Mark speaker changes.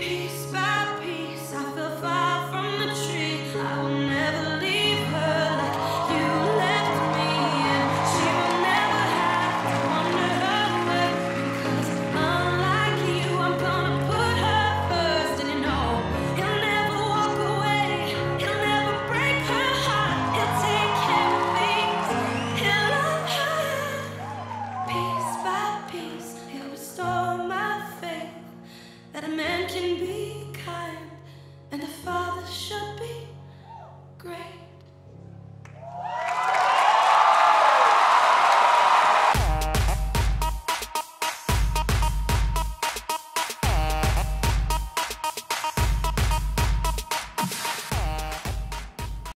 Speaker 1: Peace. can be kind, and a father should.